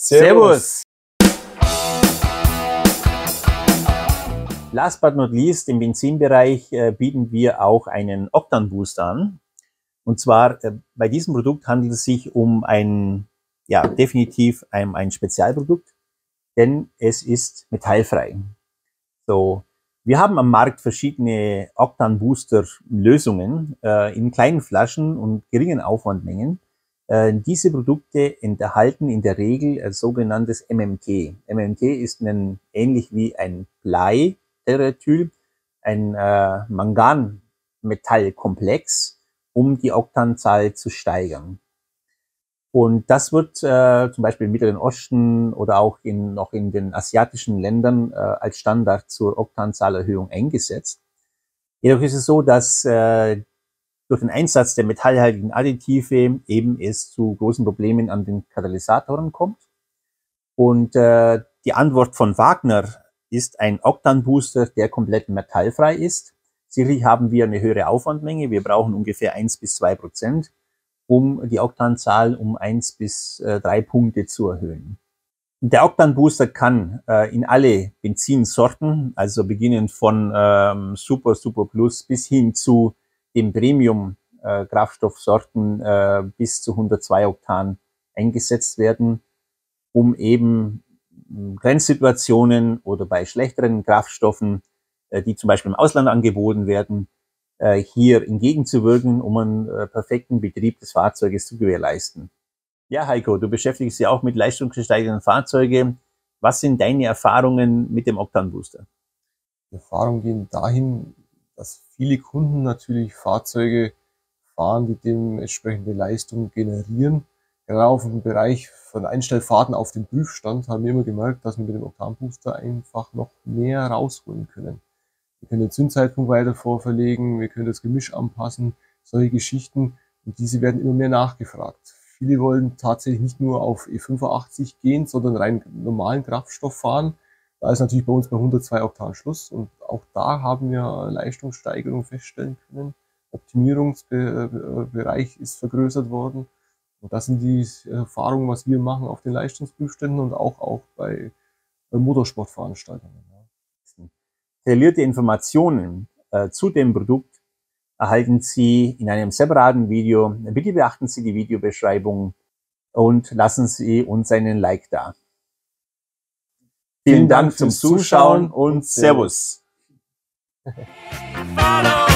Servus. Last but not least, im Benzinbereich äh, bieten wir auch einen Octan Booster an. Und zwar äh, bei diesem Produkt handelt es sich um ein, ja, definitiv ein, ein Spezialprodukt, denn es ist metallfrei. So, wir haben am Markt verschiedene Octan Booster Lösungen äh, in kleinen Flaschen und geringen Aufwandmengen. Äh, diese Produkte enthalten in der Regel ein sogenanntes MMT. MMT ist ein, ähnlich wie ein Blei, Erythryl, ein äh, Manganmetallkomplex, um die Oktanzahl zu steigern. Und das wird äh, zum Beispiel im Mittleren Osten oder auch in, noch in den asiatischen Ländern äh, als Standard zur Oktanzahlerhöhung eingesetzt. Jedoch ist es so, dass äh, durch den Einsatz der metallhaltigen Additive eben es zu großen Problemen an den Katalysatoren kommt. Und äh, die Antwort von Wagner ist ein Octan-Booster, der komplett metallfrei ist. Sicherlich haben wir eine höhere Aufwandmenge. Wir brauchen ungefähr eins bis zwei Prozent, um die Oktanzahl um eins bis äh, drei Punkte zu erhöhen. Der Octan-Booster kann äh, in alle Benzinsorten, also beginnend von ähm, Super, Super Plus bis hin zu den Premium-Kraftstoffsorten äh, bis zu 102 Oktan eingesetzt werden, um eben Grenzsituationen oder bei schlechteren Kraftstoffen, äh, die zum Beispiel im Ausland angeboten werden, äh, hier entgegenzuwirken, um einen äh, perfekten Betrieb des Fahrzeuges zu gewährleisten. Ja, Heiko, du beschäftigst dich auch mit leistungsgesteigerten Fahrzeugen. Was sind deine Erfahrungen mit dem Octan Booster? Die Erfahrungen gehen dahin, dass viele Kunden natürlich Fahrzeuge fahren, die dementsprechende Leistung generieren Gerade auf dem Bereich von Einstellfahrten auf dem Prüfstand haben wir immer gemerkt, dass wir mit dem Oktanbooster einfach noch mehr rausholen können. Wir können den Zündzeitpunkt weiter vorverlegen, wir können das Gemisch anpassen, solche Geschichten. Und diese werden immer mehr nachgefragt. Viele wollen tatsächlich nicht nur auf E85 gehen, sondern rein normalen Kraftstoff fahren. Da ist natürlich bei uns bei 102 Oktan Schluss. Und auch da haben wir Leistungssteigerung feststellen können. Optimierungsbereich ist vergrößert worden. Und das sind die Erfahrungen, was wir machen auf den Leistungsprüfständen und auch, auch bei, bei Motorsportveranstaltungen. Detaillierte Informationen äh, zu dem Produkt erhalten Sie in einem separaten Video. Bitte beachten Sie die Videobeschreibung und lassen Sie uns einen Like da. Vielen Dank zum Zuschauen und Servus.